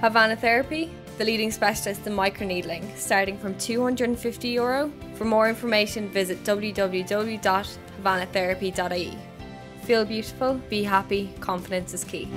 Havana Therapy, the leading specialist in microneedling, starting from 250 euro. For more information, visit www.havanatherapy.ie. Feel beautiful, be happy, confidence is key.